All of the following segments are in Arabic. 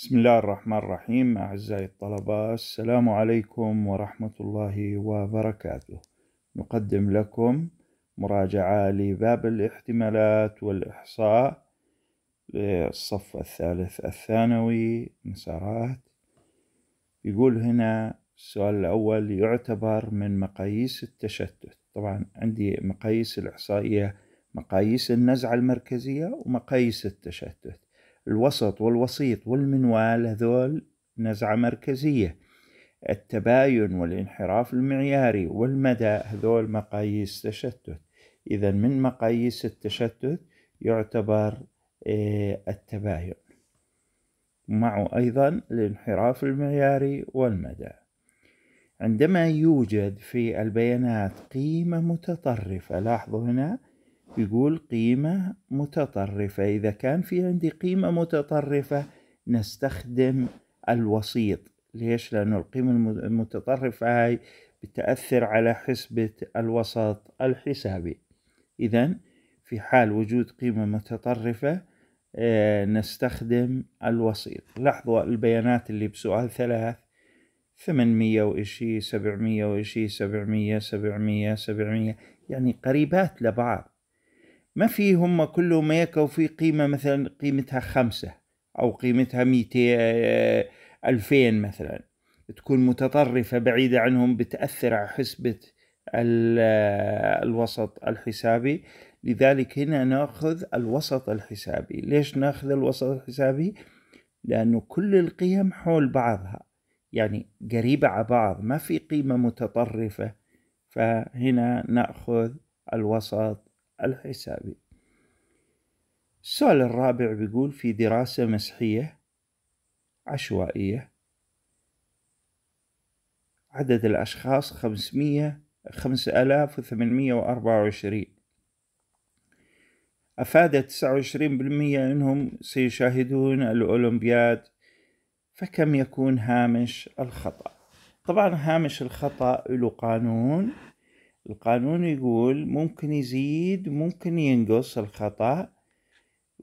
بسم الله الرحمن الرحيم أعزائي الطلبة السلام عليكم ورحمة الله وبركاته نقدم لكم مراجعة لباب الاحتمالات والإحصاء للصف الثالث الثانوي مسارات يقول هنا السؤال الأول يعتبر من مقاييس التشتت طبعا عندي مقاييس الإحصائية مقاييس النزعة المركزية ومقاييس التشتت الوسط والوسيط والمنوال هذول نزعة مركزية. التباين والانحراف المعياري والمدى هذول مقاييس تشتت. إذا من مقاييس التشتت يعتبر آه، التباين. معه أيضا الانحراف المعياري والمدى. عندما يوجد في البيانات قيمة متطرفة لاحظوا هنا يقول قيمة متطرفة. إذا كان في عندي قيمة متطرفة نستخدم الوسيط. ليش؟ لأنه القيمة المتطرفة هاي بتأثر على حسبة الوسط الحسابي. إذا في حال وجود قيمة متطرفة آه، نستخدم الوسيط. لاحظوا البيانات اللي بسؤال ثلاث. ثمانمية وإشي سبعمية وإشي سبعمية سبعمية سبعمية. يعني قريبات لبعض. ما في هم كلهم هيك وفي قيمة مثلا قيمتها خمسة أو قيمتها ميتين ألفين مثلا. تكون متطرفة بعيدة عنهم بتأثر على حسبة الوسط الحسابي. لذلك هنا نأخذ الوسط الحسابي. ليش نأخذ الوسط الحسابي؟ لأنه كل القيم حول بعضها يعني قريبة على بعض ما في قيمة متطرفة. فهنا نأخذ الوسط الحسابي السؤال الرابع بيقول في دراسة مسحية عشوائية عدد الأشخاص خمسمية خمسة آلاف وثمانمية وأربعة وعشرين. أفادت تسعة وعشرين بالمية أنهم سيشاهدون الأولمبياد فكم يكون هامش الخطأ؟ طبعا هامش الخطأ له قانون القانون يقول ممكن يزيد ممكن ينقص الخطأ.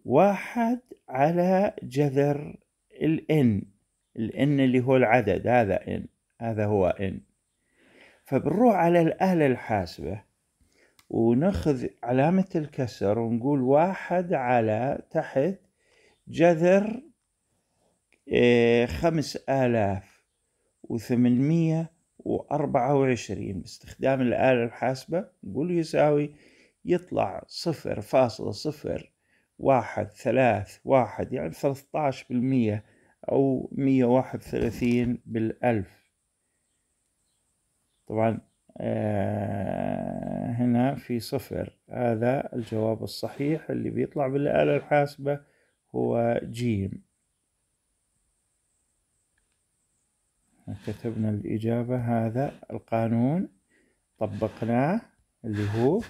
واحد على جذر الان الان اللي هو العدد هذا ان هذا هو ان فبنروح على الآلة الحاسبة ونأخذ علامة الكسر ونقول واحد على تحت جذر آه، خمس آلاف وثمانمية وعشرين. باستخدام الآلة الحاسبة نقول يساوي يطلع صفر فاصلة صفر واحد ثلاث واحد يعني ثلاثة بالمية أو مية واحد وثلاثين بالألف. طبعا آه هنا في صفر. هذا الجواب الصحيح اللي بيطلع بالآلة الحاسبة هو جيم. كتبنا الإجابة. هذا القانون طبقناه اللي هو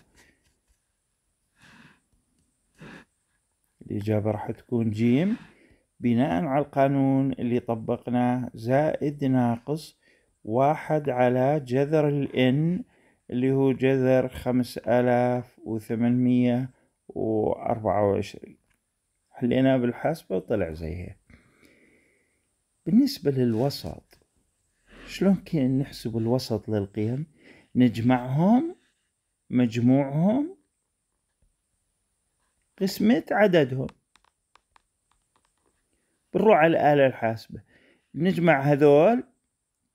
الإجابة راح تكون جيم. بناء على القانون اللي طبقناه زائد ناقص واحد على جذر الإن اللي هو جذر خمس آلاف وثمانمية وأربعة وعشرين. حلينا بالحاسبة؟ وطلع زي هيك. بالنسبة للوسط شلون كان نحسب الوسط للقيم؟ نجمعهم مجموعهم قسمة عددهم. بنروح على الآلة الحاسبة. نجمع هذول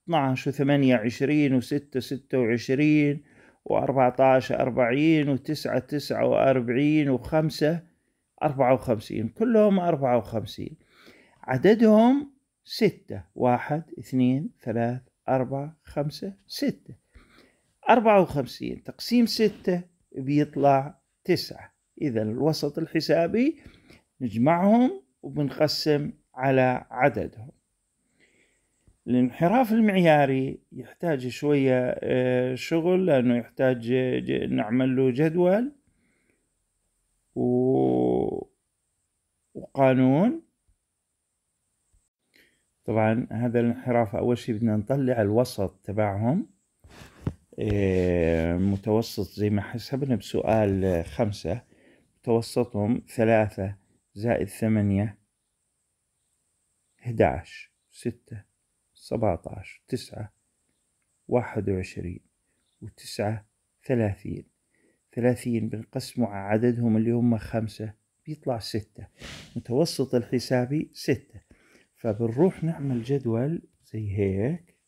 12 و 28 و 6 26 و 14 40 و 9 49 و 5 54 كلهم 54 عددهم ستة واحد اثنين ثلاث أربعة خمسة ستة. أربعة وخمسين تقسيم ستة بيطلع تسعة. إذا الوسط الحسابي نجمعهم وبنقسم على عددهم. الانحراف المعياري يحتاج شوية آه، شغل لأنه يحتاج نعمل له جدول وقانون. طبعا هذا الانحراف أول شي بدنا نطلع الوسط تبعهم. إيه، متوسط زي ما حسبنا بسؤال خمسة متوسطهم ثلاثة زائد ثمانية 11 6 17 9 21 وتسعة ثلاثين. ثلاثين بنقسمه على عددهم اللي هم خمسة بيطلع ستة. متوسط الحسابي ستة. فبنروح نعمل جدول زي هيك.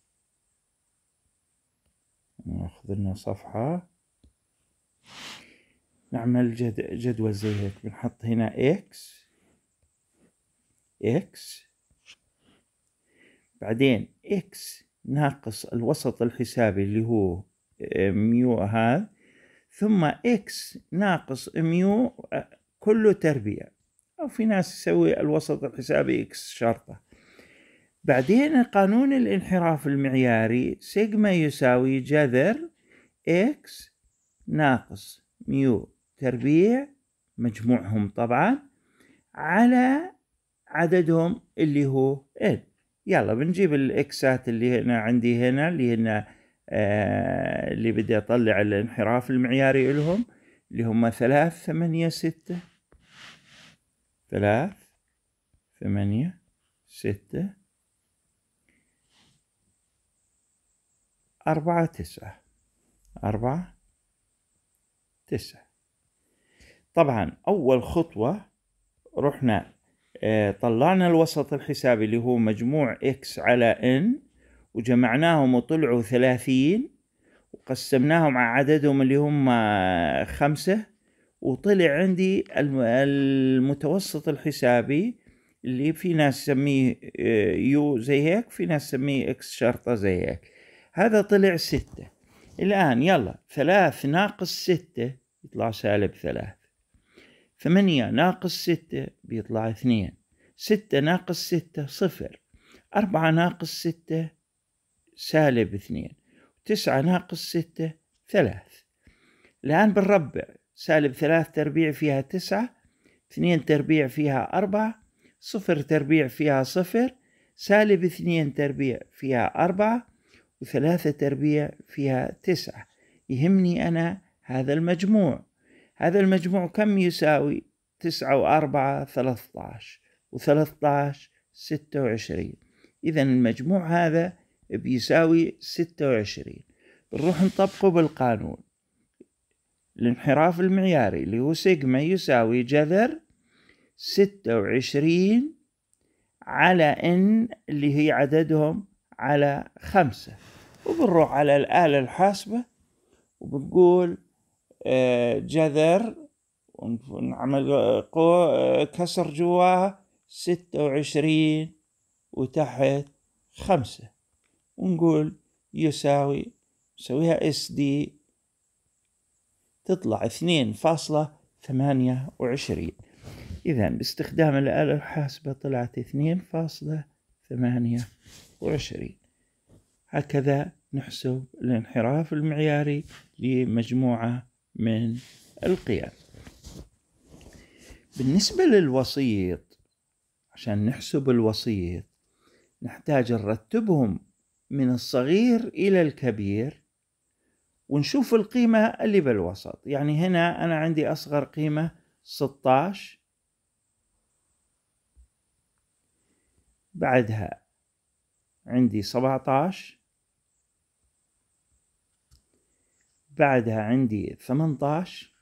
ناخذ لنا صفحة. نعمل جد جدول زي هيك. بنحط هنا X X بعدين X ناقص الوسط الحسابي اللي هو ميو هذا. ثم X ناقص ميو كله تربيع. أو في ناس يسوي الوسط الحسابي X شرطة. بعدين قانون الانحراف المعياري سيجما يساوي جذر إكس ناقص ميو تربيع مجموعهم طبعا على عددهم اللي هو n. يلا بنجيب الإكسات اللي هنا عندي هنا اللي هنا آه اللي بدي أطلع الانحراف المعياري لهم اللي هم ثلاث ثمانية ستة. ثلاث ثمانية ستة أربعة تسعة. أربعة تسعة. طبعا أول خطوة رحنا آه، طلعنا الوسط الحسابي اللي هو مجموع x على n وجمعناهم وطلعوا ثلاثين وقسمناهم على عددهم اللي هم خمسة. وطلع عندي المتوسط الحسابي اللي في ناس تسميه يو آه، زي هيك في ناس تسميه إكس شرطة زي هيك. هذا طلع ستة. الآن يلا ثلاث ناقص ستة يطلع سالب ثلاث. ثمانية ناقص ستة بيطلع اثنين. ستة ناقص ستة صفر. أربعة ناقص ستة سالب اثنين. تسعة ناقص ستة ثلاث. الآن بنربع. سالب ثلاث تربيع فيها تسعة اثنين تربيع فيها أربعة صفر تربيع فيها صفر سالب اثنين تربيع فيها أربعة وثلاثة تربيع فيها تسعة. يهمني أنا هذا المجموع. هذا المجموع كم يساوي؟ تسعة وأربعة ثلاثة عشر وثلاثة عشر ستة وعشرين. إذا المجموع هذا بيساوي ستة وعشرين. بنروح نطبقه بالقانون. الانحراف المعياري اللي هو سيجما يساوي جذر ستة وعشرين على إن اللي هي عددهم على خمسة. وبنروح على الآلة الحاسبة وبنقول آه، جذر ونعمل قوة كسر جواها ستة وعشرين وتحت خمسة. ونقول يساوي نسويها اس دي تطلع اثنين فاصلة ثمانية وعشرين. إذا باستخدام الآلة الحاسبة طلعت اثنين فاصلة ثمانية وعشرين. هكذا نحسب الانحراف المعياري لمجموعة من القيم. بالنسبة للوسيط عشان نحسب الوسيط نحتاج نرتبهم من الصغير إلى الكبير. ونشوف القيمة اللي بالوسط. يعني هنا أنا عندي أصغر قيمة 16 بعدها عندي 17 بعدها عندي 18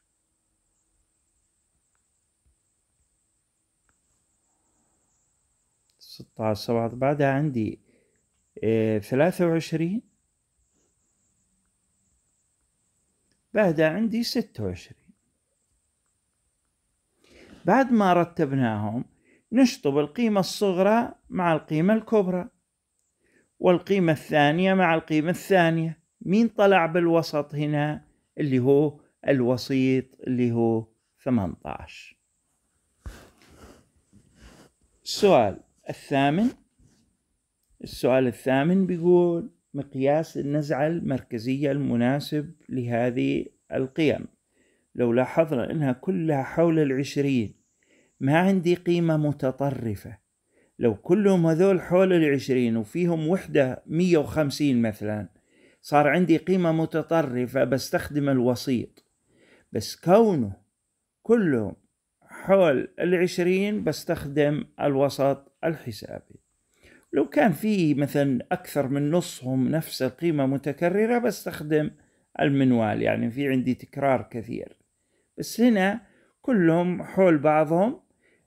ستة سبعة بعدها عندي آه، ثلاثة وعشرين. بعدها عندي ستة وعشرين. بعد ما رتبناهم نشطب القيمة الصغرى مع القيمة الكبرى والقيمة الثانية مع القيمة الثانية. مين طلع بالوسط هنا؟ اللي هو الوسيط اللي هو 18 السؤال الثامن السؤال الثامن بيقول مقياس النزعة المركزية المناسب لهذه القيم. لو لاحظنا إنها كلها حول العشرين ما عندي قيمة متطرفة. لو كلهم هذول حول العشرين وفيهم وحدة مية وخمسين مثلا صار عندي قيمة متطرفة بستخدم الوسيط. بس كونه كلهم حول العشرين بستخدم الوسط الحسابي. لو كان في مثلا أكثر من نصهم نفس القيمة متكررة بستخدم المنوال يعني في عندي تكرار كثير. بس هنا كلهم حول بعضهم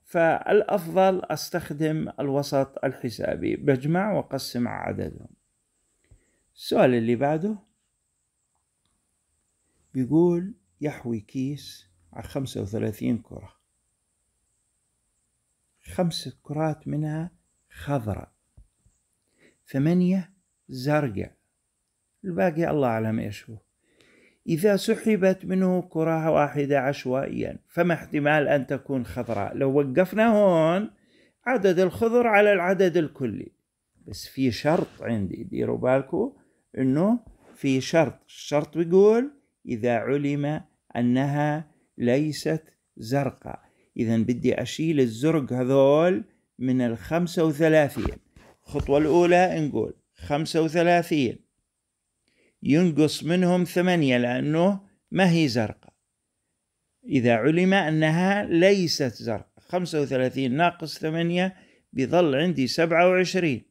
فالأفضل أستخدم الوسط الحسابي بجمع وأقسم عددهم. السؤال اللي بعده بيقول يحوي كيس على خمسة وثلاثين كرة. خمس كرات منها خضراء. ثمانية زرقاء. الباقي الله أعلم إيش هو. إذا سحبت منه كرة واحدة عشوائيا فما احتمال أن تكون خضراء. لو وقفنا هون عدد الخضر على العدد الكلي. بس في شرط عندي ديروا بالكم إنه في شرط. الشرط بيقول إذا علم أنها ليست زرقاء. اذا بدي أشيل الزرق هذول من الخمسة وثلاثين. الخطوة الأولى نقول خمسة وثلاثين. ينقص منهم ثمانية لأنه ما هي زرقاء. إذا علم أنها ليست زرقاء خمسة وثلاثين ناقص ثمانية بيظل عندي سبعة وعشرين.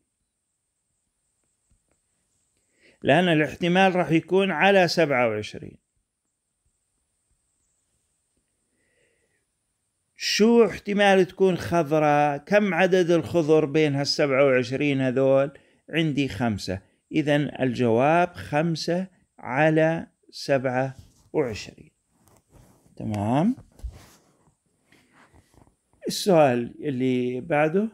لأن الاحتمال راح يكون على سبعة وعشرين. شو احتمال تكون خضراء كم عدد الخضر بين هالسبعة وعشرين هذول؟ عندي خمسة. إذا الجواب خمسة على سبعة وعشرين. تمام؟ السؤال اللي بعده.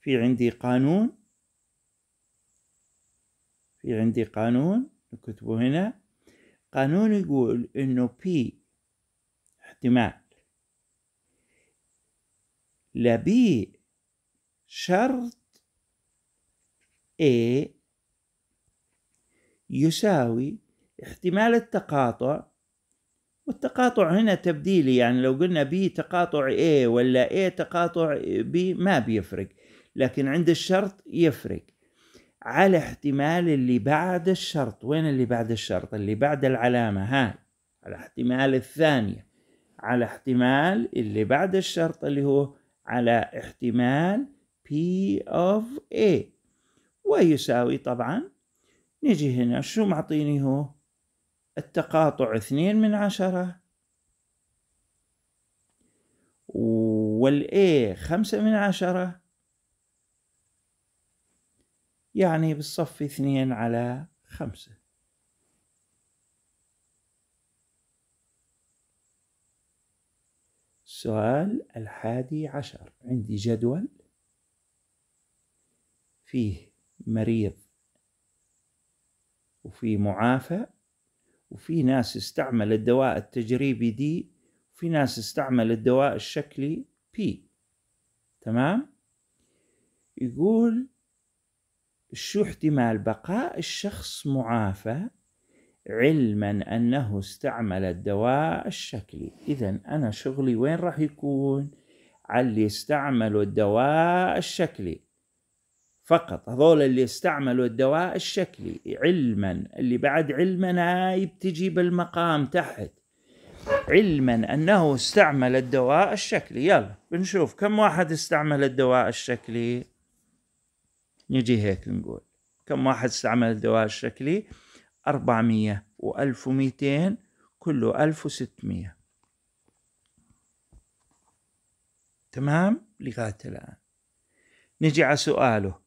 في عندي قانون. في عندي قانون. نكتبه هنا. قانون يقول إنه P احتمال. لبي شرط A يساوي احتمال التقاطع والتقاطع هنا تبديلي يعني لو قلنا B تقاطع A ولا A تقاطع B ما بيفرق لكن عند الشرط يفرق. على احتمال اللي بعد الشرط. وين اللي بعد الشرط؟ اللي بعد العلامة هاي على احتمال الثانية. على احتمال اللي بعد الشرط اللي هو على احتمال P of A. ويساوي طبعا نجي هنا شو معطيني هو؟ التقاطع اثنين من عشرة. والA خمسة من عشرة. يعني بالصف اثنين على خمسة. السؤال الحادي عشر. عندي جدول فيه مريض وفي معافى وفي ناس استعمل الدواء التجريبي دي وفي ناس استعمل الدواء الشكلي بي تمام؟ يقول شو احتمال بقاء الشخص معافى علما أنه استعمل الدواء الشكلي إذا أنا شغلي وين راح يكون؟ على اللي استعملوا الدواء الشكلي. فقط هذول اللي استعملوا الدواء الشكلي علما. اللي بعد علما هاي بتجي بالمقام تحت. علما أنه استعمل الدواء الشكلي. يلا بنشوف كم واحد استعمل الدواء الشكلي؟ نجي هيك نقول. كم واحد استعمل الدواء الشكلي؟ أربعمية وألف ومئتين كله ألف وستمية تمام؟ لغاية الآن. نجي على سؤاله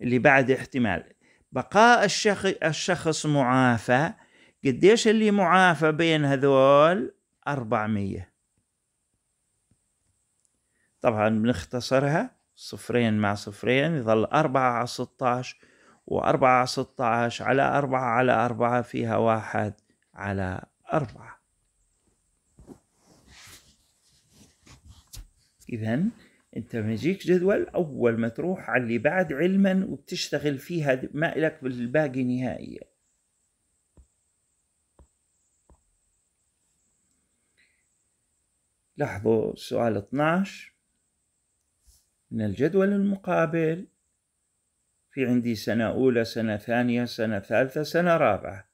اللي بعد احتمال. بقاء الشخص معافى؟ قديش اللي معافى بين هذول؟ أربعمية. طبعا بنختصرها. صفرين مع صفرين يظل أربعة على ستاش. وأربعة على ستاش على أربعة على أربعة فيها واحد على أربعة. إذا أنت ما يجيك جدول أول ما تروح على اللي بعد علما وبتشتغل فيها ما إلك بالباقي نهائيا. لاحظوا سؤال 12 من الجدول المقابل في عندي سنة أولى سنة ثانية سنة ثالثة سنة رابعة.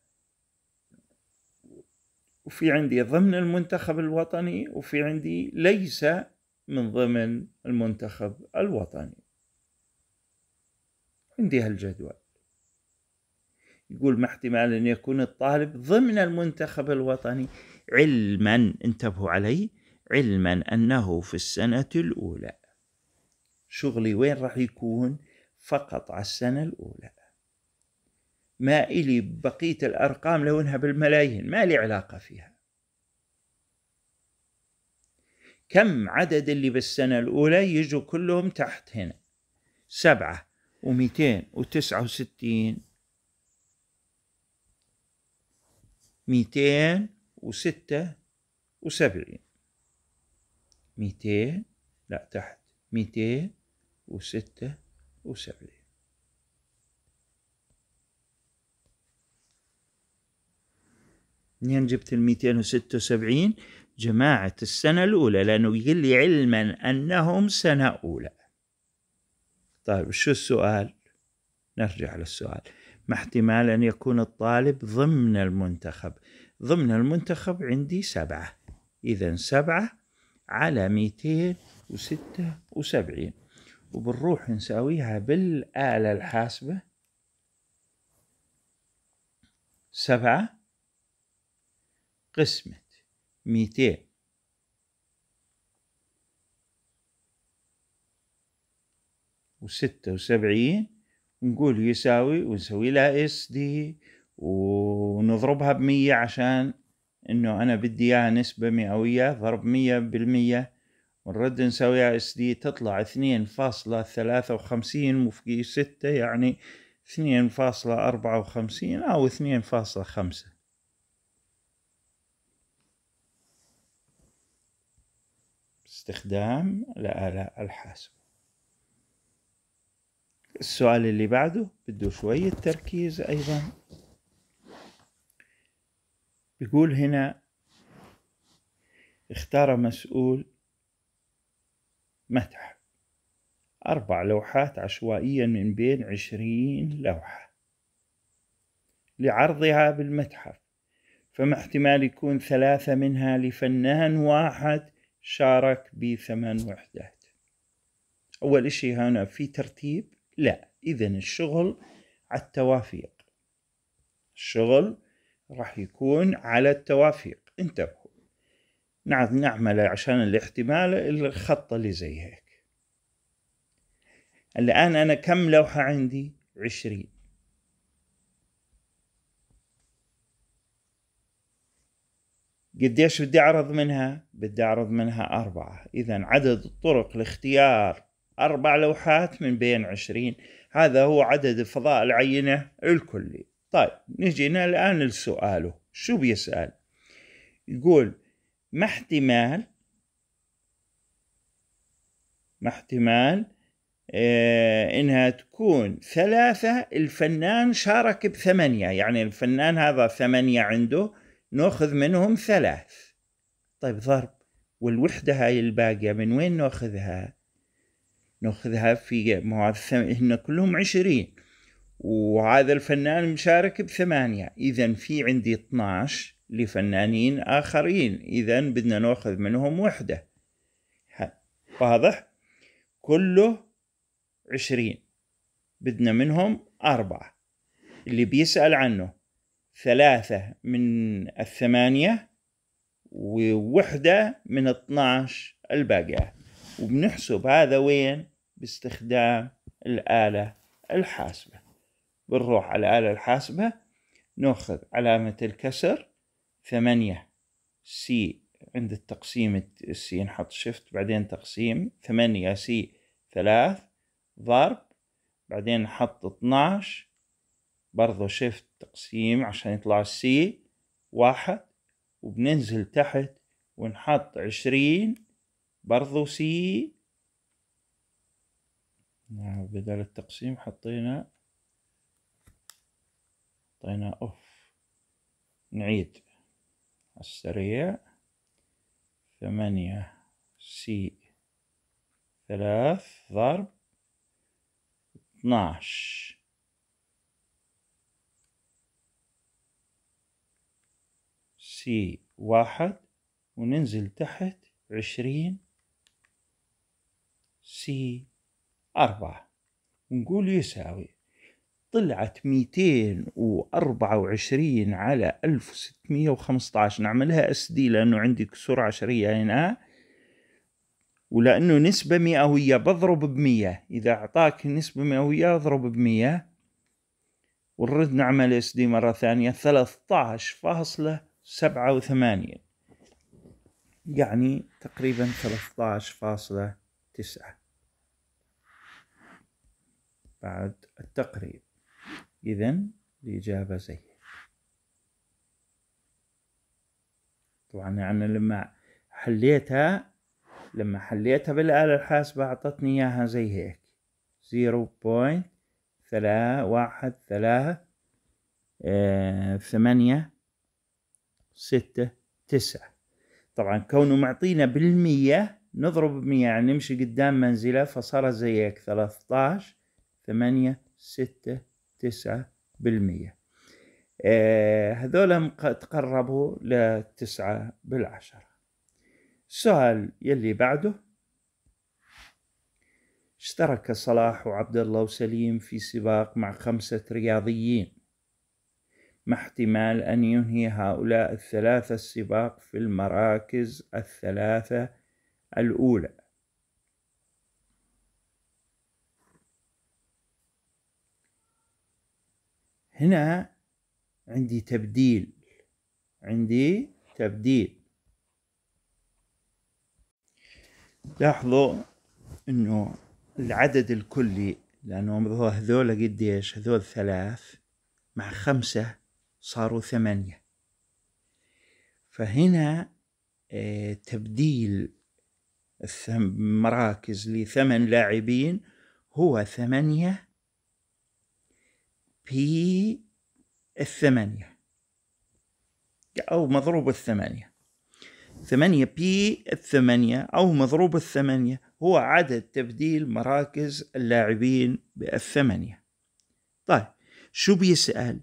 وفي عندي ضمن المنتخب الوطني وفي عندي ليس من ضمن المنتخب الوطني. عندي هالجدول. يقول ما احتمال أن يكون الطالب ضمن المنتخب الوطني. علما انتبهوا علي علما أنه في السنة الأولى. شغلي وين راح يكون؟ فقط على السنة الأولى. ما إلي بقية الأرقام لو إنها بالملايين ما لي علاقة فيها. كم عدد اللي بالسنة الأولى يجوا كلهم تحت هنا؟ سبعة ومئتين وتسعة وستين. مئتين وستة وسبعين. مئتين لا تحت. مئتين وستة وسبعين منين جبت ال 276 جماعة السنة الأولى لأنه يقول لي علما أنهم سنة أولى. طيب شو السؤال؟ نرجع للسؤال. ما احتمال أن يكون الطالب ضمن المنتخب. ضمن المنتخب عندي سبعة. إذا سبعة على ميتين وستة وسبعين. وبنروح نساويها بالآلة الحاسبة. سبعة قسمة ميتين. وستة وسبعين. نقول يساوي ونسوي لها اس دي. ونضربها بمية عشان إنه أنا بدي إياها نسبة مئوية ضرب مية بالمية ونرد نسويها اس دي تطلع اثنين فاصلة ثلاثة وخمسين مفقي ستة يعني اثنين فاصلة أربعة وخمسين أو اثنين فاصلة خمسة. استخدام الآلة الحاسبة السؤال اللي بعده بده شوية تركيز أيضا. بيقول هنا اختار مسؤول متحف أربع لوحات عشوائيا من بين عشرين لوحة. لعرضها بالمتحف. فما احتمال يكون ثلاثة منها لفنان واحد شارك بثمان وحدات. أول إشي هنا في ترتيب؟ لا. إذا الشغل على التوافيق. الشغل راح يكون على التوافيق. انتبهوا. نعمل عشان الاحتمال الخط اللي زي هيك. الآن أنا كم لوحة عندي؟ عشرين. قديش بدي أعرض منها؟ بدي أعرض منها أربعة. إذا عدد الطرق لاختيار أربع لوحات من بين عشرين هذا هو عدد فضاء العينة الكلي. طيب نجينا الآن لسؤاله. شو بيسأل؟ يقول ما احتمال ما احتمال آه إنها تكون ثلاثة الفنان شارك بثمانية يعني الفنان هذا ثمانية عنده نأخذ منهم ثلاث. طيب ضرب. والوحدة هاي الباقية من وين نأخذها؟ نأخذها في هن كلهم عشرين. وهذا الفنان مشارك بثمانية. إذا في عندي 12 لفنانين آخرين. إذا بدنا نأخذ منهم وحدة. واضح؟ كله عشرين. بدنا منهم أربعة. اللي بيسأل عنه ثلاثة من الثمانية ووحدة من 12 الباقية. وبنحسب هذا وين؟ باستخدام الآلة الحاسبة. بنروح على الآلة الحاسبة نأخذ علامة الكسر. ثمانية C عند التقسيم ال C نحط shift بعدين تقسيم ثمانية C ثلاث ضرب بعدين نحط 12 برضو shift تقسيم عشان يطلع ال C واحد وبننزل تحت ونحط عشرين برضو C نعم، بدل التقسيم حطينا حطينا اوف نعيد. السريع ثمانية C ثلاث ضرب اثناش C واحد وننزل تحت عشرين. C أربعة. ونقول يساوي. طلعت 224 على 1615 نعملها SD لأنه عندي كسور عشرية هنا. ولأنه نسبة مئويه بضرب بمية إذا أعطاك نسبة مئويه أضرب بمية ونرد نعمل اس دي مرة ثانية 13.87 يعني تقريبا 13.9 بعد التقريب. إذا الإجابة زي طبعا يعني لما حليتها لما حليتها بالآلة الحاسبة أعطتني إياها زي هيك. zero point ثلاثة واحد ثلاثة آه، ثمانية ستة تسعة. طبعا كونه معطينا بالمية نضرب بمية يعني نمشي قدام منزلة فصارت زي هيك ثلاثة ثمانية ستة تسعة بالمية. آه هذول تقربوا لتسعة بالعشرة. السؤال يلي بعده. اشترك صلاح وعبد الله وسليم في سباق مع خمسة رياضيين. ما احتمال أن ينهي هؤلاء الثلاثة السباق في المراكز الثلاثة الأولى. هنا عندي تبديل عندي تبديل. لاحظوا إنه العدد الكلي لأنه هذول قديش؟ هذول ثلاث مع خمسة صاروا ثمانية. فهنا آه، تبديل المراكز لثمان لاعبين هو ثمانية بي الثمانية. أو مضروب الثمانية. ثمانية بي الثمانية أو مضروب الثمانية هو عدد تبديل مراكز اللاعبين بالثمانية. طيب شو بيسأل؟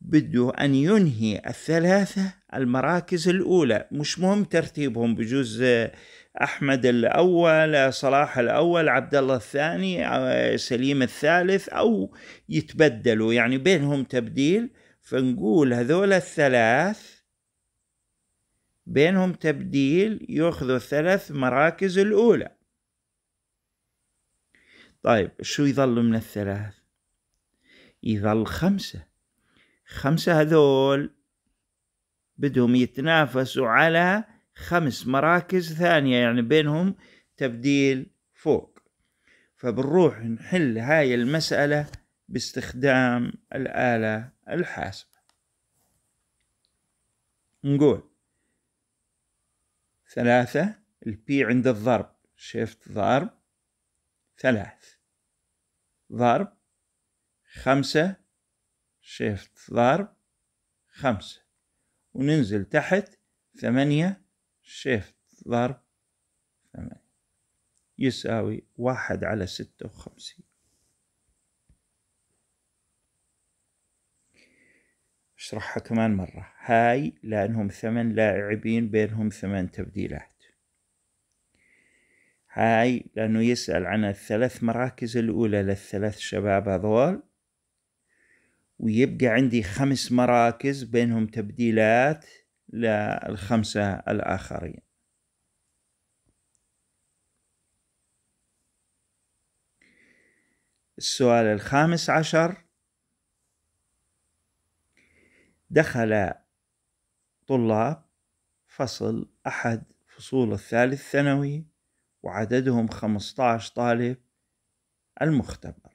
بده أن ينهي الثلاثة المراكز الأولى. مش مهم ترتيبهم بجوز أحمد الأول صلاح الأول عبد الله الثاني سليم الثالث أو يتبدلوا. يعني بينهم تبديل فنقول هذول الثلاث بينهم تبديل يأخذوا الثلاث مراكز الأولى. طيب شو يظل من الثلاث؟ يظل خمسة. خمسة هذول بدهم يتنافسوا على خمس مراكز ثانية يعني بينهم تبديل فوق. فبنروح نحل هاي المسألة باستخدام الآلة الحاسبة. نقول ثلاثة البي عند الضرب. شيفت ضرب؟ ثلاث. ضرب؟ خمسة. شيفت ضرب؟ خمسة. وننزل تحت ثمانية شيفت ضرب ثمانية. يساوي واحد على ستة وخمسين. أشرحها كمان مرة. هاي لأنهم ثمان لاعبين بينهم ثمان تبديلات. هاي لأنه يسأل عن الثلاث مراكز الأولى للثلاث شباب هذول. ويبقى عندي خمس مراكز بينهم تبديلات للخمسة الآخرين. السؤال الخامس عشر. دخل طلاب فصل أحد فصول الثالث ثانوي وعددهم 15 طالب المختبر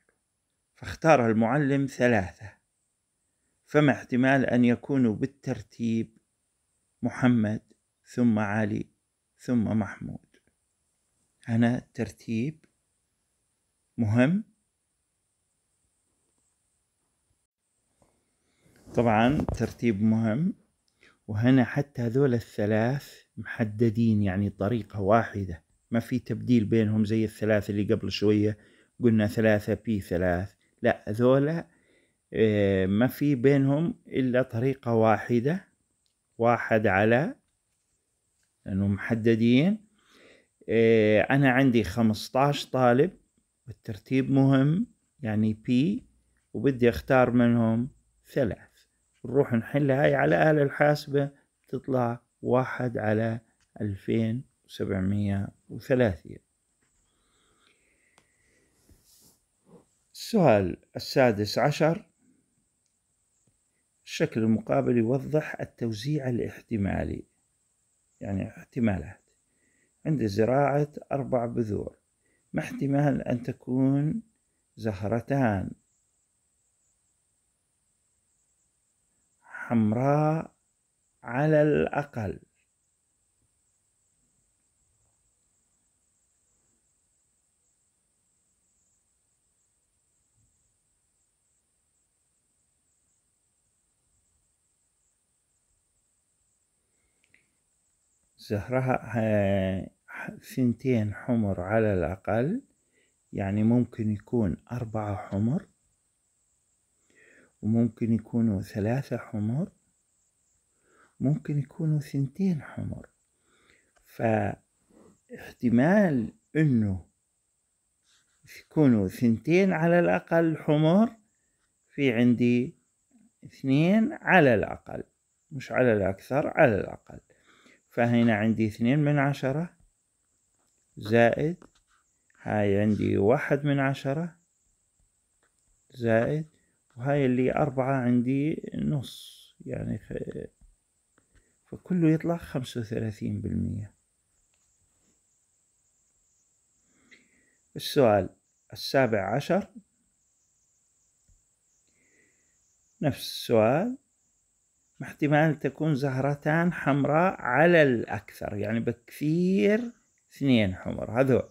فاختار المعلم ثلاثة. فما احتمال أن يكونوا بالترتيب محمد ثم علي ثم محمود. هنا ترتيب مهم. طبعا ترتيب مهم. وهنا حتى هذول الثلاث محددين يعني طريقة واحدة. ما في تبديل بينهم زي الثلاث اللي قبل شوية. قلنا ثلاثة بي ثلاث. لا هذولا آه، ما في بينهم إلا طريقة واحدة واحد على لأنه محددين. آه، أنا عندي خمسطاش طالب والترتيب مهم يعني بي وبدي أختار منهم ثلاث. نروح نحل هاي على آلة الحاسبة تطلع واحد على ألفين وسبعمية وثلاثين. السؤال السادس عشر. الشكل المقابل يوضح التوزيع الاحتمالي يعني احتمالات. عند زراعة أربع بذور ما احتمال أن تكون زهرتان؟ حمراء على الأقل. زهرها ثنتين حمر على الأقل يعني ممكن يكون أربعة حمر وممكن يكونوا ثلاثة حمر ممكن يكونوا ثنتين حمر. فاحتمال إنه يكونوا ثنتين على الأقل حمر في عندي اثنين على الأقل مش على الأكثر على الأقل. فهنا عندي اثنين من عشرة. زائد هاي عندي واحد من عشرة. زائد وهاي اللي أربعة عندي نص. يعني فكله يطلع خمسة وثلاثين بالمية. السؤال السابع عشر. نفس السؤال. احتمال تكون زهرتان حمراء على الأكثر يعني بكثير اثنين حمر. هذول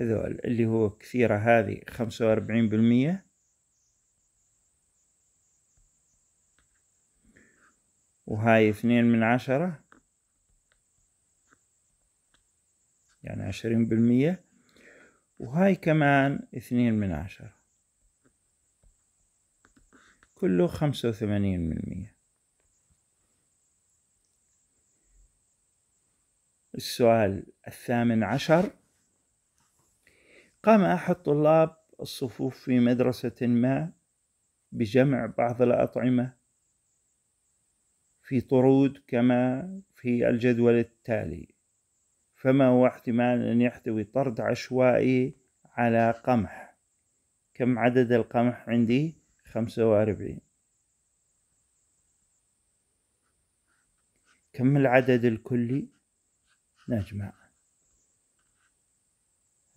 هذول اللي هو كثيرة هذه خمسة وأربعين بالمية. وهاي اثنين من عشرة يعني عشرين بالمية. وهاي كمان اثنين من عشرة. كله خمسة وثمانين بالمية السؤال الثامن عشر. قام أحد طلاب الصفوف في مدرسة ما بجمع بعض الأطعمة في طرود كما في الجدول التالي. فما هو احتمال أن يحتوي طرد عشوائي على قمح؟ كم عدد القمح عندي؟ خمسة وأربعين. كم العدد الكلي؟ نجمع.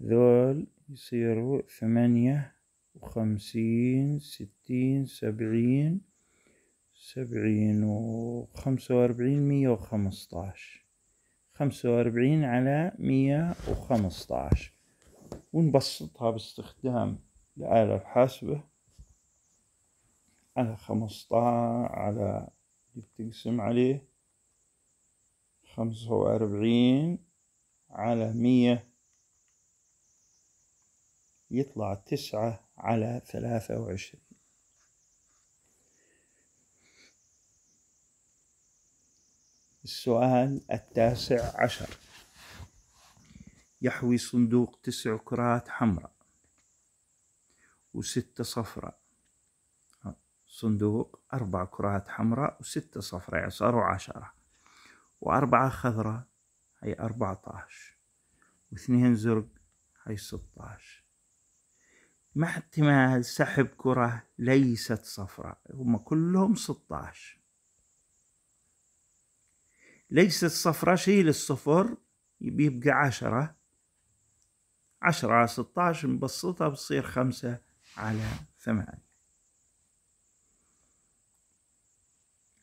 ذول يصيروا ثمانية وخمسين ستين سبعين. سبعين وخمسة وأربعين مية وخمسطاش. خمسة وأربعين على مية وخمسطاش. ونبسطها باستخدام الآلة الحاسبة على خمسطاش على بتقسم عليه خمسة وأربعين على مية. يطلع تسعة على ثلاثة وعشرين. السؤال التاسع عشر. يحوي صندوق تسع كرات حمراء وستة صفراء. صندوق أربع كرات حمراء وستة صفراء صاروا عشرة وأربعة خضراء هي أربعة عشر واثنين زرق هي ستة عشر مع احتمال سحب كرة ليست صفراء هم كلهم ستة عشر ليست صفرة شيل الصفر بيبقى عشرة. عشرة على ستاش نبسطها بتصير خمسة على ثمانية.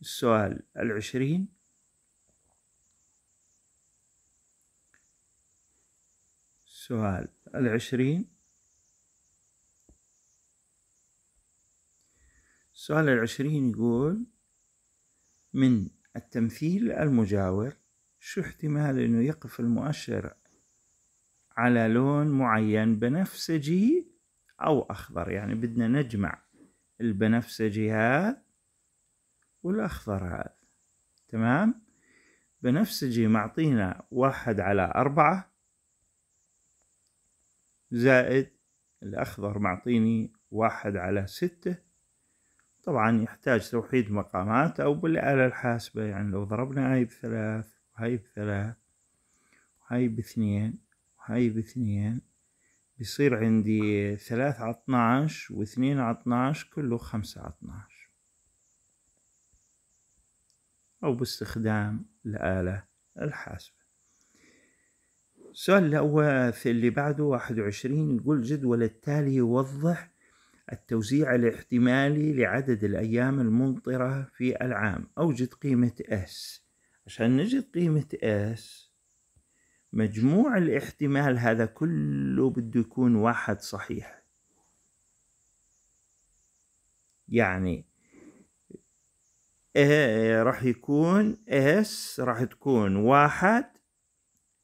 السؤال العشرين. السؤال العشرين. السؤال العشرين يقول من التمثيل المجاور شو احتمال إنه يقف المؤشر على لون معين بنفسجي أو أخضر؟ يعني بدنا نجمع البنفسجي هذا والأخضر هذا. تمام؟ بنفسجي معطينا واحد على أربعة. زائد الأخضر معطيني واحد على ستة. طبعا يحتاج توحيد مقامات أو بالآلة الحاسبة يعني لو ضربنا هاي بثلاث وهاي بثلاث وهاي باثنين وهاي باثنين بيصير عندي ثلاث على اثناش واثنين على اثناش كله خمسة على اثناش. أو باستخدام الآلة الحاسبة. السؤال الأول اللي بعده واحد وعشرين يقول الجدول التالي يوضح التوزيع الاحتمالي لعدد الأيام الممطرة في العام أوجد قيمة S. عشان نجد قيمة S مجموع الاحتمال هذا كله بده يكون واحد صحيح. يعني راح يكون S راح تكون واحد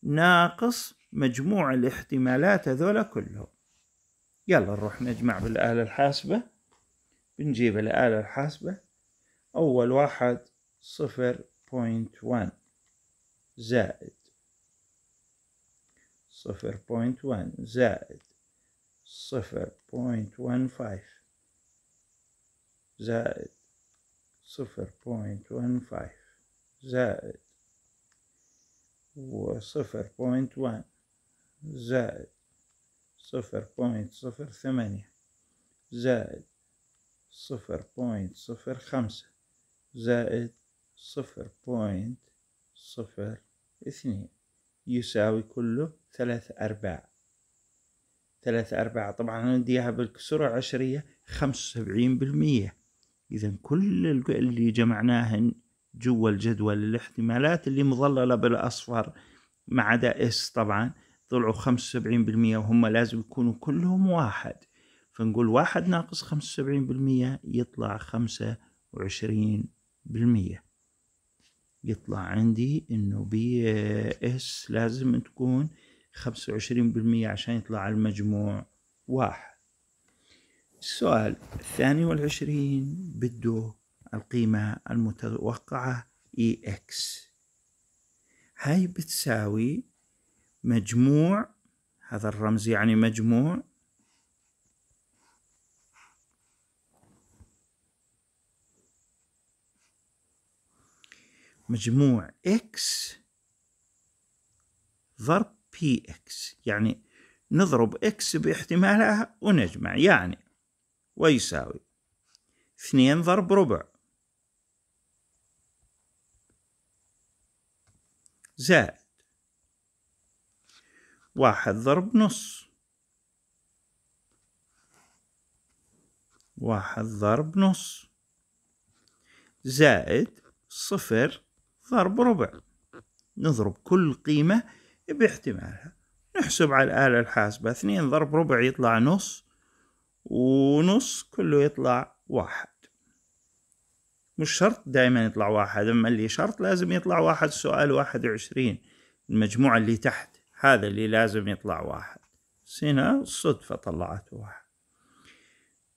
ناقص مجموع الاحتمالات هذولا كلهم. يلا نروح نجمع بالآلة الحاسبة. بنجيب الآلة الحاسبة. أول واحد صفر point one. زائد صفر point one. زائد صفر point one five. زائد صفر point one five زائد وصفر point one زائد صفر point صفر ثمانية زائد صفر point صفر خمسة زائد صفر point صفر اثنين. يساوي كله ثلاث أرباع ثلاث أرباع طبعا عندي إياها بالكسور العشرية خمسة وسبعين بالمية. إذا كل اللي جمعناهن جوا الجدول الاحتمالات اللي مظللة بالأصفر ما عدا S طبعا طلعوا خمسة وسبعين بالمية وهم لازم يكونوا كلهم واحد. فنقول واحد ناقص خمسة وسبعين بالمية يطلع خمسة وعشرين بالمية. يطلع عندي إنه بي إس لازم تكون خمسة وعشرين بالمية عشان يطلع المجموع واحد. السؤال الثاني والعشرين بده القيمة المتوقعة إكس هاي بتساوي مجموع هذا الرمز يعني مجموع مجموع x ضرب px يعني نضرب x باحتمالها ونجمع. يعني ويساوي اثنين ضرب ربع. زائد واحد ضرب نص. واحد ضرب نص. زائد صفر ضرب ربع. نضرب كل قيمة باحتمالها. نحسب على الآلة الحاسبة اثنين ضرب ربع يطلع نص. ونص كله يطلع واحد. مش شرط دائما يطلع واحد أما اللي شرط لازم يطلع واحد سؤال واحد وعشرين. المجموعة اللي تحت هذا اللي لازم يطلع واحد. بس هنا صدفة طلعت واحد.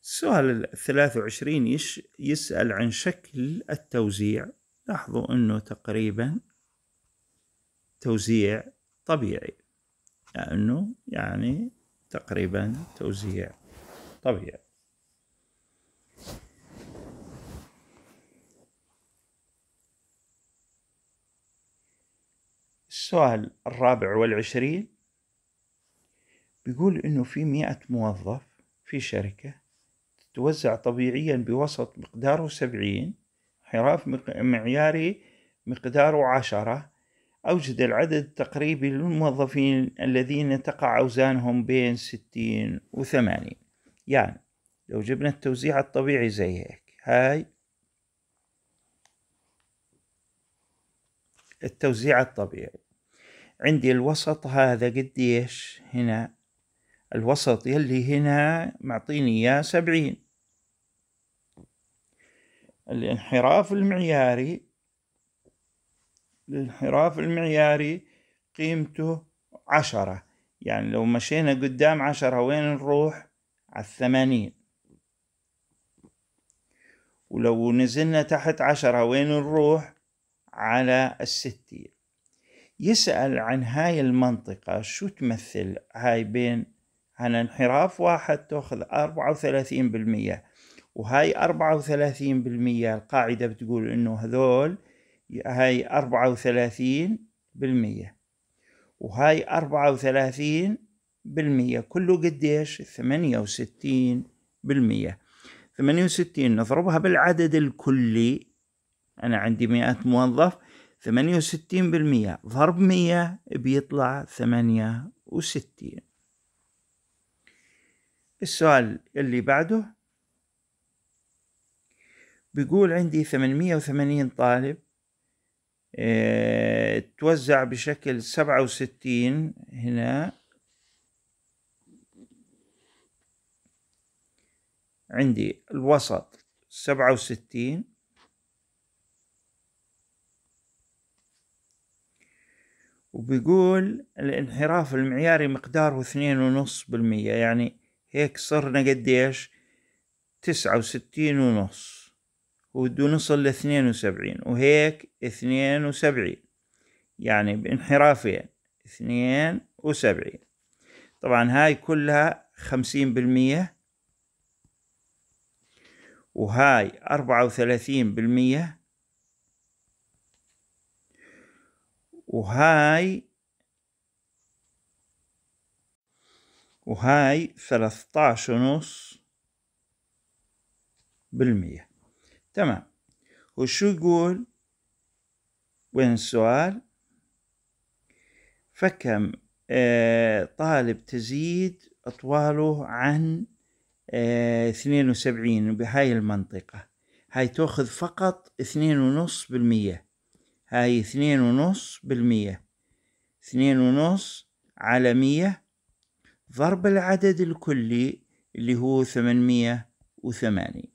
السؤال الثلاثة وعشرين يسأل عن شكل التوزيع. لاحظوا أنه تقريبا توزيع طبيعي. لأنه يعني تقريبا توزيع. طبيعي. السؤال الرابع والعشرين بيقول إنه في مئة موظف في شركة تتوزع طبيعيا بوسط مقداره سبعين حراف معياري مقداره عشرة. أوجد العدد التقريبي للموظفين الذين تقع أوزانهم بين ستين وثمانين. يعني لو جبنا التوزيع الطبيعي زي هيك هاي التوزيع الطبيعي. عندي الوسط هذا قديش؟ هنا. الوسط يلي هنا معطيني إياه سبعين. الانحراف المعياري الانحراف المعياري قيمته عشرة. يعني لو مشينا قدام عشرة وين نروح؟ على الثمانين. ولو نزلنا تحت عشرة وين نروح؟ على الستين. يسأل عن هاي المنطقة شو تمثل؟ هاي بين على انحراف واحد تأخذ أربعة وثلاثين بالمية. وهاي أربعة وثلاثين بالمية القاعدة بتقول إنه هذول هاي أربعة وثلاثين بالمية. وهاي أربعة وثلاثين بالمية كله قديش؟ ثمانية وستين بالمية. ثمانية وستين نضربها بالعدد الكلي أنا عندي مئة موظف ثمانية وستين بالمية. ضرب مية بيطلع ثمانية وستين. السؤال اللي بعده بيقول عندي ثمانمية وثمانين طالب آه توزع بشكل سبعة وستين هنا. عندي الوسط سبعة وستين وبيقول الانحراف المعياري مقداره اثنين ونص بالمية يعني هيك صرنا قديش؟ تسعة وستين ونص وبده نصل لاثنين وسبعين وهيك اثنين وسبعين يعني بانحرافين اثنين وسبعين. طبعا هاي كلها خمسين بالمية وهاي أربعة وثلاثين بالمية. وهاي وهاي ثلاثطاش ونص بالمية. تمام. وشو يقول؟ وين السؤال؟ فكم؟ آه طالب تزيد أطواله عن آه اثنين وسبعين بهاي المنطقة. هاي تأخذ فقط اثنين ونص بالمية. هاي اثنين ونص بالمية. اثنين ونص على مية. ضرب العدد الكلي اللي هو ثمانمية وثمانين.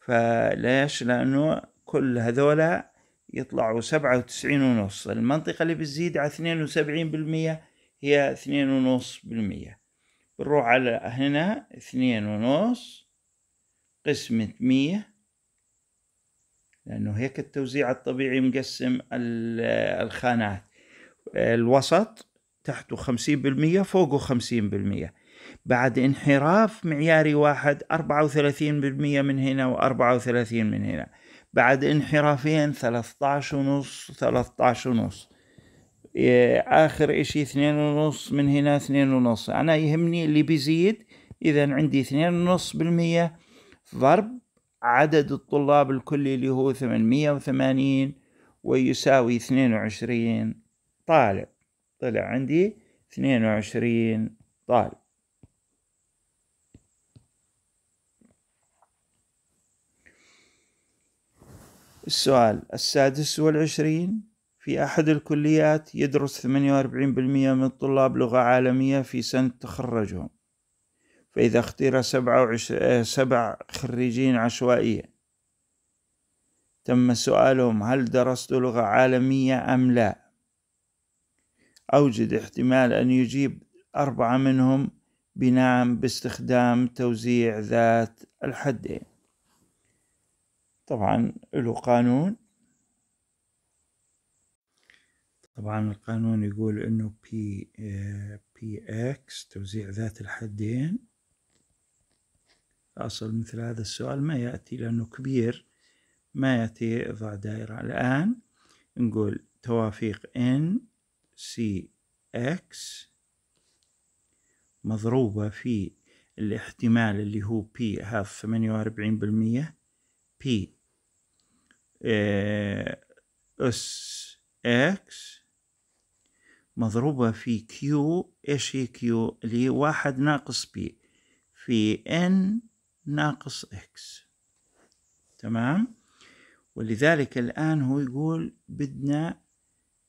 فليش؟ لأنه كل هذولا يطلعوا سبعة وتسعين ونص. المنطقة اللي بتزيد على اثنين وسبعين بالمية هي اثنين ونص بالمية. بنروح على هنا اثنين ونص قسمة مية لأنه هيك التوزيع الطبيعي مقسم الخانات. الوسط تحته خمسين بالمية فوقه خمسين بالمية. بعد انحراف معياري واحد أربعة وثلاثين بالمية من هنا وأربعة وثلاثين من هنا. بعد انحرافين ثلاثة ونص ثلاثة ونص. آخر إشي اثنين ونص من هنا اثنين ونص. أنا يهمني اللي بيزيد إذا عندي اثنين ونص بالمية ضرب عدد الطلاب الكلي اللي هو ثمانمية وثمانين ويساوي اثنين وعشرين طالب. طلع عندي اثنين وعشرين طالب. السؤال السادس والعشرين. في أحد الكليات يدرس ثمانية وأربعين بالمئة من الطلاب لغة عالمية في سنة تخرجهم. فإذا اختير سبعة وعش... سبع خريجين عشوائيا تم سؤالهم هل درست لغة عالمية أم لا؟ أوجد احتمال أن يجيب أربعة منهم بنعم باستخدام توزيع ذات الحدين. طبعا له قانون. طبعا القانون يقول إنه بي بي إكس توزيع ذات الحدين. أصل مثل هذا السؤال ما يأتي لأنه كبير ما يأتي إضاء دائرة. الآن نقول توافيق N C X مضروبة في الاحتمال اللي هو P هذا ثمانية وأربعين بالمية. P أس X مضروبة في Q إيش هي Q اللي هي واحد ناقص P في N ناقص X تمام؟ ولذلك الآن هو يقول بدنا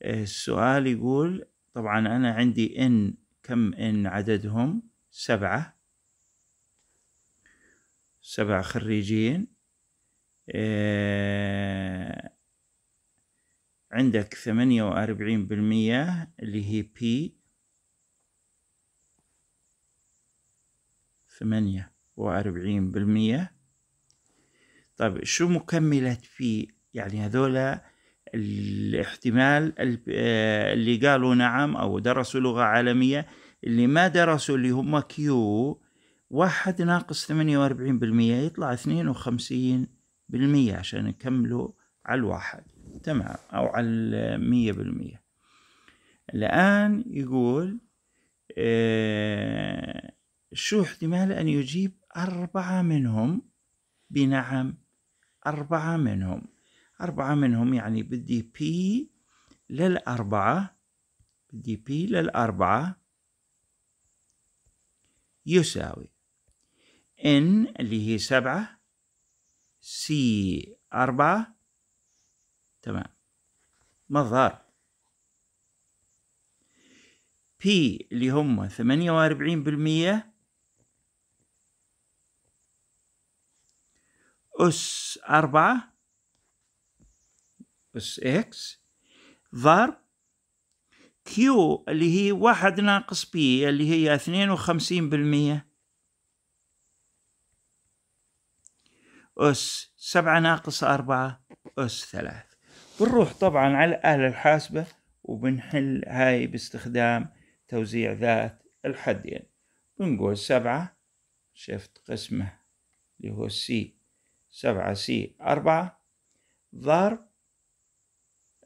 السؤال يقول طبعا أنا عندي N كم N عددهم؟ سبعة. سبع خريجين. إيه عندك ثمانية وأربعين بالمية اللي هي بي ثمانية وأربعين بالمية. طيب شو مكملة في يعني هذولا الاحتمال اللي قالوا نعم أو درسوا لغة عالمية اللي ما درسوا اللي هم كيو واحد ناقص ثمانية وأربعين بالمية يطلع اثنين وخمسين بالمية عشان نكملوا على الواحد. تمام أو على المية بالمية. الآن يقول آه شو احتمال أن يجيب أربعة منهم؟ بنعم أربعة منهم. أربعة منهم يعني بدي بي للأربعة بدي P للأربعة يساوي N اللي هي سبعة C أربعة تمام. ضرب P اللي هم ثمانية وأربعين بالمية. أس أربعة. أس X. ضرب Q اللي هي واحد ناقص P اللي هي اثنين وخمسين بالمية. أس سبعة ناقص أربعة. أس ثلاث بنروح طبعا على الآلة الحاسبة وبنحل هاي باستخدام توزيع ذات الحدين. بنقول سبعة shift قسمة اللي هو سي سبعة سي أربعة. ضرب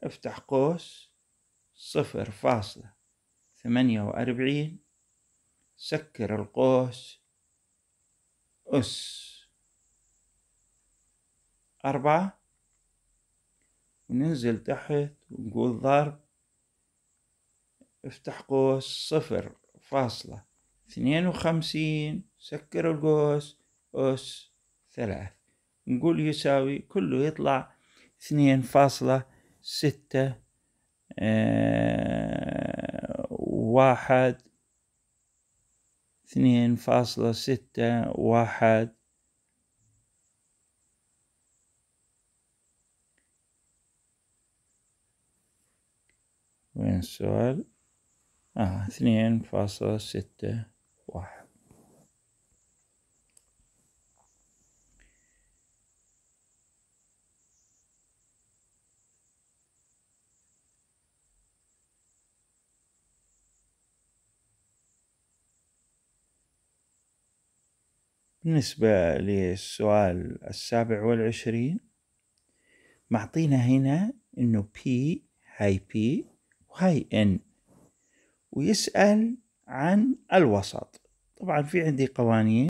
افتح قوس صفر فاصلة ثمانية وأربعين. سكر القوس أس. أربعة. وننزل تحت ونقول ضرب افتح قوس صفر فاصلة. اثنين وخمسين سكر القوس أس ثلاث. نقول يساوي كله يطلع اثنين فاصلة ستة آه واحد. اثنين فاصلة ستة واحد. وين السؤال؟ آه اثنين فاصلة ستة واحد بالنسبة للسؤال السابع والعشرين معطينا هنا إنه P هاي P وهاي N ويسأل عن الوسط. طبعا في عندي قوانين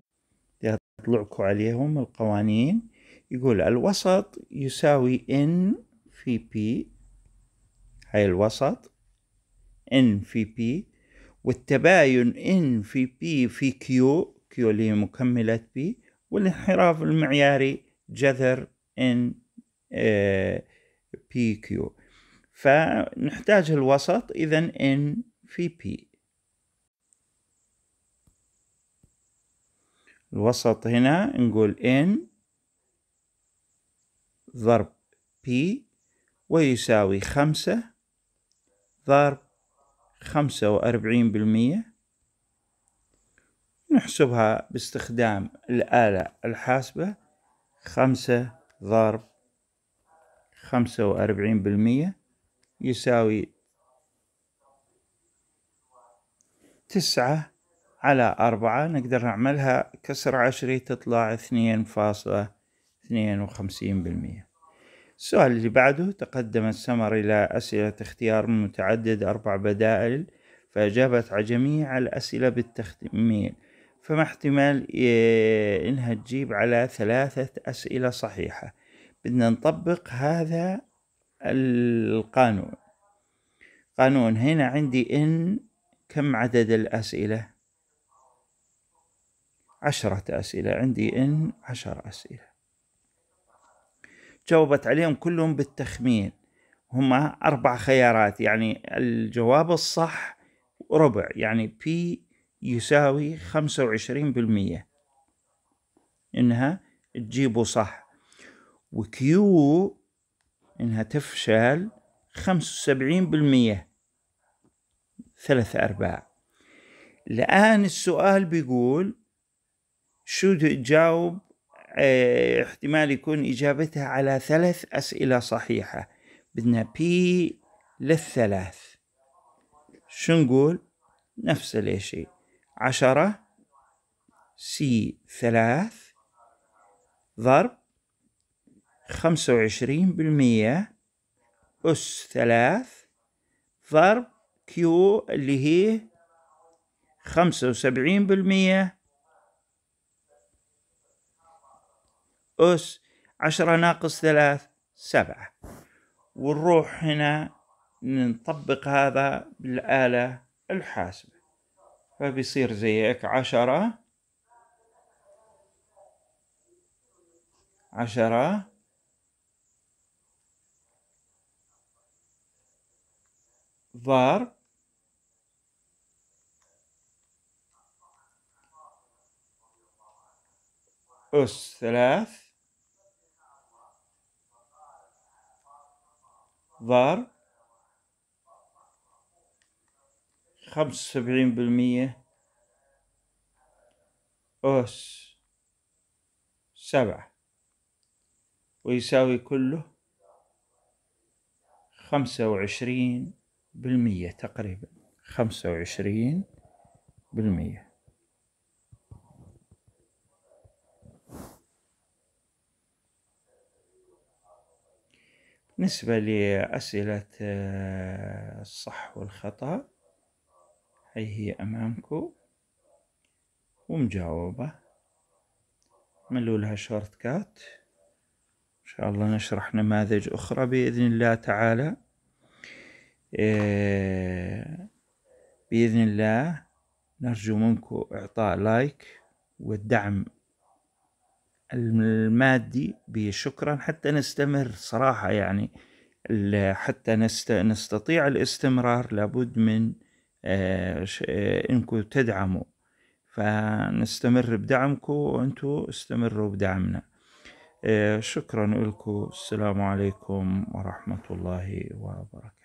اطلعكم عليهم القوانين. يقول الوسط يساوي N في P. هاي الوسط. N في P. والتباين N في P في Q. Q اللي هي مكملة P والانحراف المعياري جذر N P Q فنحتاج الوسط. إذا N في P الوسط هنا نقول N ضرب P ويساوي خمسة ضرب خمسة وأربعين بالمية. نحسبها باستخدام الآلة الحاسبة. خمسة ضرب خمسة وأربعين بالمية. يساوي تسعة على أربعة. نقدر نعملها كسر عشري تطلع اثنين فاصلة اثنين وخمسين بالمية. السؤال اللي بعده تقدم السمر إلى أسئلة اختيار متعدد أربع بدائل فأجابت على جميع الأسئلة بالتخمين. فما احتمال إنها تجيب على ثلاثة أسئلة صحيحة. بدنا نطبق هذا القانون. قانون هنا عندي إن كم عدد الأسئلة؟ عشرة أسئلة. عندي إن عشر أسئلة. جاوبت عليهم كلهم بالتخمين. هما أربع خيارات يعني الجواب الصح ربع يعني بي يساوي خمسة وعشرين بالمية. إنها تجيبه صح. وكيو إنها تفشل خمسة وسبعين بالمية. ثلاثة أرباع. الآن السؤال بيقول شو تجاوب آه احتمال يكون إجابتها على ثلاث أسئلة صحيحة. بدنا P للثلاث. شو نقول؟ نفس الشيء عشرة C ثلاث. ضرب خمسة وعشرين بالمية أس ثلاث ضرب Q اللي هي خمسة وسبعين بالمية أس عشرة ناقص ثلاث سبعة. ونروح هنا نطبق هذا بالآلة الحاسبة. فبيصير زي هيك عشرة عشرة ضرب أس ثلاث. ضرب خمسة وسبعين بالمية. أس سبعة. ويساوي كله خمسة وعشرين. بالمية تقريبا خمسة وعشرين بالمية. بالنسبة لأسئلة آه، الصح والخطأ هي هي أمامكم ومجاوبة. ملوا لها شورت كات. إن شاء الله نشرح نماذج أخرى بإذن الله تعالى. بإذن الله نرجو منكم إعطاء لايك والدعم المادي بشكرا حتى نستمر صراحة يعني حتى نست... نستطيع الاستمرار لابد من آه، آه، إنكم تدعموا. فنستمر بدعمكم وأنتم استمروا بدعمنا. شكرا لكم. السلام عليكم ورحمة الله وبركاته.